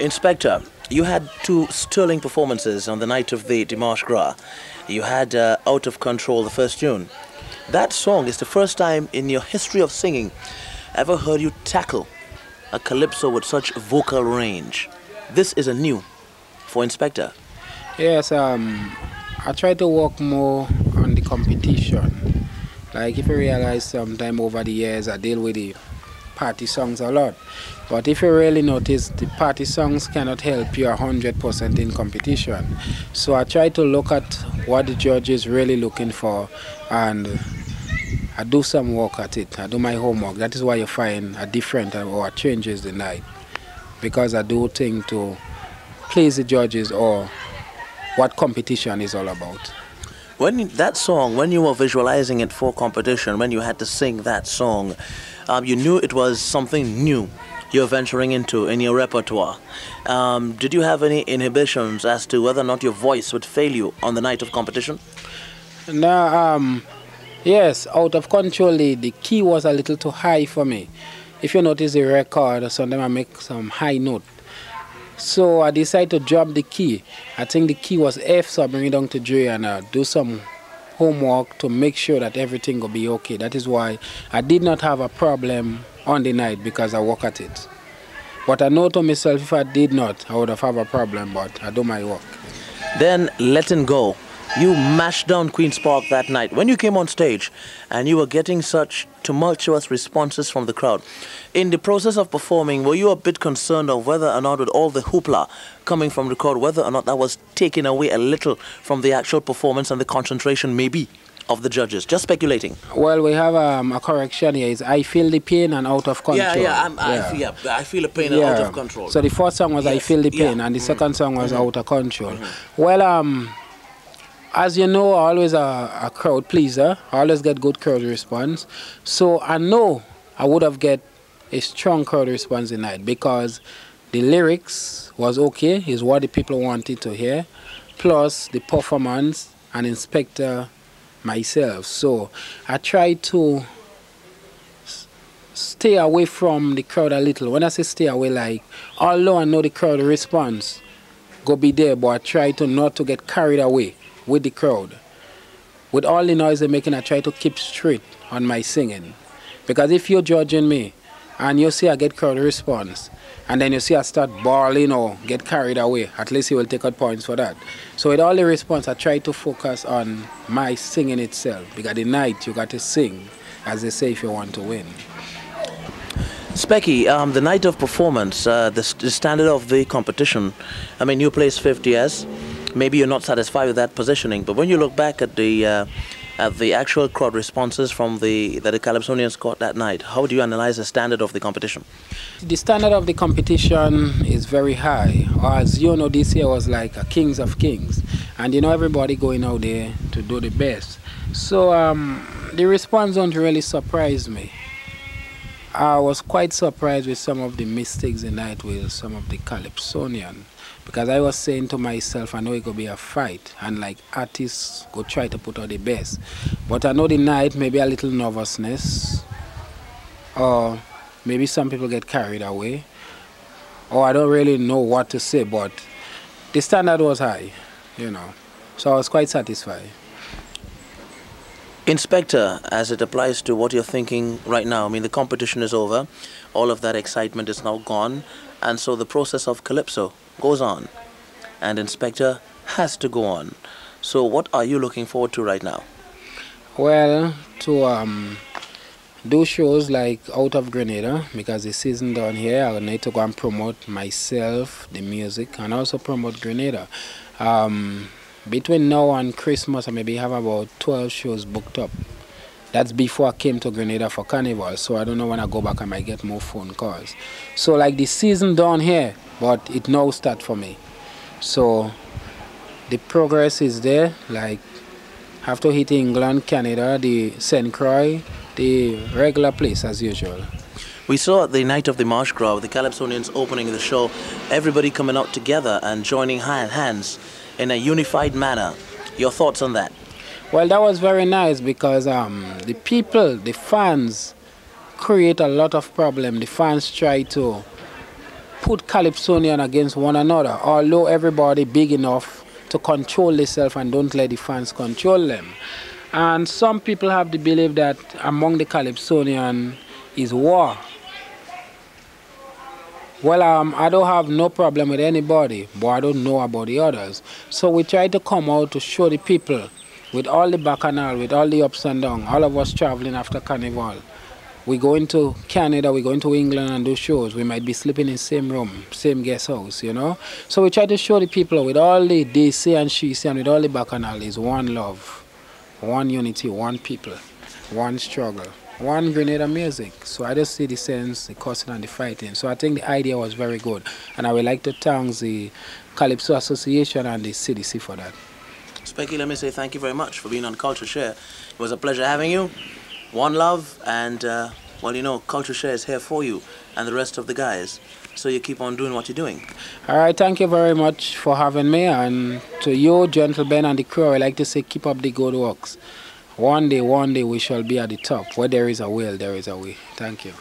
Inspector, you had two sterling performances on the night of the Dimanche Gras. You had uh, Out of Control, the first tune. That song is the first time in your history of singing ever heard you tackle a calypso with such vocal range. This is a new for Inspector. Yes, um, I try to work more on the competition. Like if you realize sometime over the years I deal with the party songs a lot. But if you really notice, the party songs cannot help you 100% in competition. So I try to look at what the judge is really looking for and I do some work at it. I do my homework. That is why you find a different or a changes the night. Because I do things to please the judges or what competition is all about. When that song, when you were visualizing it for competition, when you had to sing that song, um, you knew it was something new you're venturing into in your repertoire. Um, did you have any inhibitions as to whether or not your voice would fail you on the night of competition? No, um, yes, out of control, the, key was a little too high for me. If you notice the record, sometimes I make some high note. So I decided to drop the key. I think the key was F, so I bring it down to G and uh, do some homework to make sure that everything will be okay. That is why I did not have a problem on the night because I work at it. But I know to myself if I did not, I would have had a problem, but I do my work. Then letting go. You mashed down Queen's Park that night. When you came on stage and you were getting such tumultuous responses from the crowd, in the process of performing, were you a bit concerned of whether or not with all the hoopla coming from the crowd, whether or not that was taking away a little from the actual performance and the concentration maybe of the judges? Just speculating. Well, we have um, a correction here. Is I feel the pain and out of control. Yeah, yeah, I'm, I, feel, yeah I feel the pain and out of control. So the first song was yes. I feel the pain, yeah. and the mm-hmm. second song was mm-hmm. out of control. Mm-hmm. Well, um, as you know, always a, a crowd pleaser. I always get good crowd response. So I know I would have get a strong crowd response tonight because the lyrics was okay, is what the people wanted to hear, plus the performance and inspector myself. So I try to stay away from the crowd a little. When I say stay away, like, although I know the crowd response, go be there, but I try to not to get carried away with the crowd. With all the noise they're making, I try to keep straight on my singing. Because if you're judging me and you see I get crowd response, and then you see I start bawling or get carried away, at least you will take out points for that. So with all the response, I try to focus on my singing itself. Because the night you got to sing, as they say, if you want to win. Specky, um, the night of performance, uh, the, the, standard of the competition, I mean, you placed 50 yes. Maybe you're not satisfied with that positioning, but when you look back at the uh, at the actual crowd responses from the that the Calypsonians got that night, how would you analyze the standard of the competition? The standard of the competition is very high. As you know, this year was like a kings of kings, and you know everybody going out there to do the best. So um, the response don't really surprise me. I was quite surprised with some of the mistakes in that with some of the Calypsonian. Because I was saying to myself, I know it could be a fight, and like artists go try to put out the best. But I know the night, maybe a little nervousness, or maybe some people get carried away, or I don't really know what to say, but the standard was high, you know. So I was quite satisfied. Inspector, as it applies to what you're thinking right now, I mean, the competition is over, all of that excitement is now gone, and so the process of Calypso goes on, and Inspector has to go on. So, what are you looking forward to right now? Well, to um, do shows like out of Grenada because the season down here, I need to go and promote myself, the music, and also promote Grenada. Um, between now and Christmas, I maybe have about 12 shows booked up. That's before I came to Grenada for Carnival, so I don't know when I go back I might get more phone calls. So like the season down here, but it now start for me. So the progress is there, like after hitting hit England, Canada, the St. Croix, the regular place as usual. We saw at the night of the Marsh Grove, the Calypsonians opening the show, everybody coming out together and joining hand, hands in a unified manner. Your thoughts on that? Well, that was very nice because um, the people, the fans, create a lot of problem. The fans try to put Calypsonian against one another, although everybody big enough to control themselves and don't let the fans control them. And some people have the belief that among the Calypsonian is war. Well, um, I don't have no problem with anybody, but I don't know about the others. So we try to come out to show the people, with all the bacchanal, with all the ups and downs, all of us traveling after Carnival. We go into Canada, we go into England and do shows. We might be sleeping in same room, same guest house, you know. So we try to show the people with all the DC and she and with all the bacchanal is one love, one unity, one people, one struggle one Grenada music. So I just see the sense, the cussing and the fighting. So I think the idea was very good. And I would like to thank the Calypso Association and the CDC for that. Specky, let me say thank you very much for being on Culture Share. It was a pleasure having you. One love, and uh, well, you know, Culture Share is here for you and the rest of the guys. So you keep on doing what you're doing. All right, thank you very much for having me. And to you, gentlemen, and the crew, I like to say keep up the good works. One day, one day we shall be at the top. Where there is a will, there is a way. Thank you.